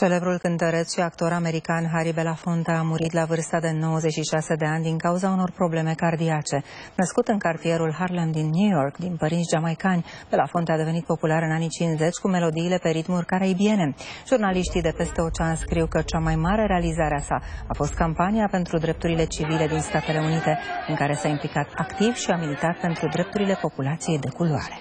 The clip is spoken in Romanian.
Celebrul cântăreț și actor american Harry Belafonte a murit la vârsta de 96 de ani din cauza unor probleme cardiace. Născut în cartierul Harlem din New York, din părinți jamaicani, Belafonte a devenit popular în anii 50 cu melodiile pe ritmuri caraibiene. Jurnaliștii de peste ocean scriu că cea mai mare realizare a sa a fost campania pentru drepturile civile din Statele Unite, în care s-a implicat activ și a militat pentru drepturile populației de culoare.